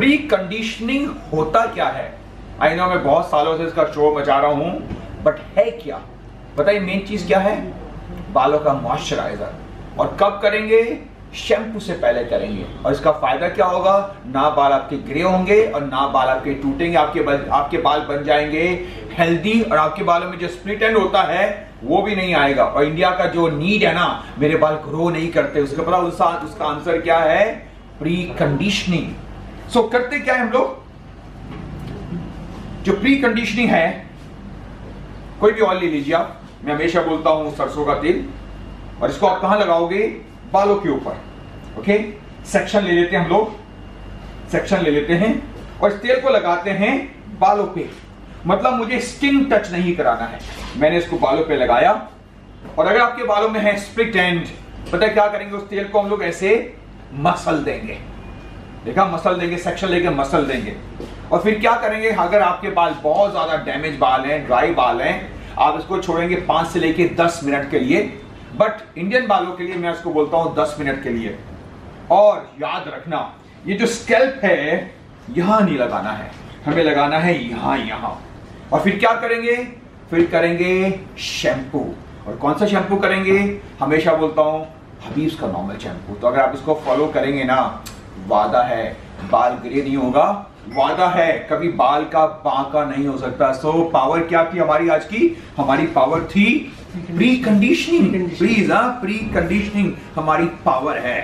Pre conditioning होता क्या है? आई नो मैं बहुत सालों से इसका शो मचा रहा हूँ बट है क्या? बताइए मेन चीज़ क्या है? बालों का मॉइस्चराइजर और कब करेंगे? शैम्पू से पहले करेंगे। और इसका फ़ायदा क्या होगा? ना बाल आपके ग्रे होंगे और ना बाल आपके टूटेंगे, आपके बाल आपके बाल बन जाएँगे हेल्दी और आपके बालों में जो स्प्लिट एंड होता है, वो भी नहीं आएगा। और इंडिया का जो नीड है ना, मेरे बाल ग्रो नहीं करते। उसका पता, उसका आंसर क्या है? प्री कंडीशनिंग सो करते क्या है हम लोग? जो प्री कंडीशनिंग है, कोई भी ऑयल ले लीजिए आप। मैं हमेशा बोलता हूँ सरसों का तेल। और इसको आप कहाँ लगाओगे? बालों के ऊपर। ओके सेक्शन ले लेते हैं हम लोग। सेक्शन ले लेते हैं। और इस तेल को लगाते हैं बालों पे। मतलब मुझे स्किन टच नहीं कराना है। मैंने इसको बालों पे लगाया। और अगर आपके बालों में है स्प्लिट एंड पता है क्या करेंगे? उस तेल को हम लोग ऐसे मसल देंगे। देखा, मसल देंगे सेक्शन लेके मसल देंगे। और फिर क्या करेंगे, अगर आपके बाल बहुत ज़्यादा डैमेज बाल हैं ड्राई बाल हैं, आप इसको छोड़ेंगे पाँच से लेके दस मिनट के लिए। बट इंडियन बालों के लिए मैं उसको बोलता हूँ दस मिनट के लिए। और याद रखना, ये जो स्केल्प है, यहाँ नहीं लगाना है। हमें लगाना है यहाँ यहाँ। और फिर क्या करेंगे? फिर करेंगे शैम्पू और कौन सा शैम्पू करेंगे? हमेशा बोलता हूँ हबीब्स का नॉर्मल शैम्पू तो अगर आप इसको फॉलो करेंगे ना वादा है बाल ग्रे नहीं होगा। वादा है कभी बाल का बांका नहीं हो सकता। सो so, पावर क्या थी हमारी आज की? हमारी पावर थी प्री कंडीशनिंग प्लीज़ हाँ प्री कंडीशनिंग हमारी पावर है।